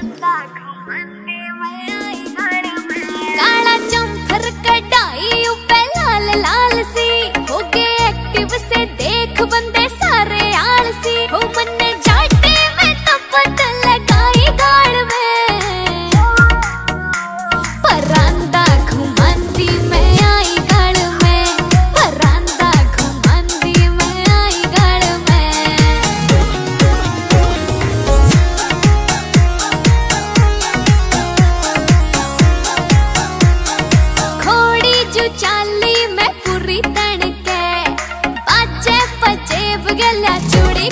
It's not. चाली मैं पूरी तणके पाचे पचे बगला चूड़ी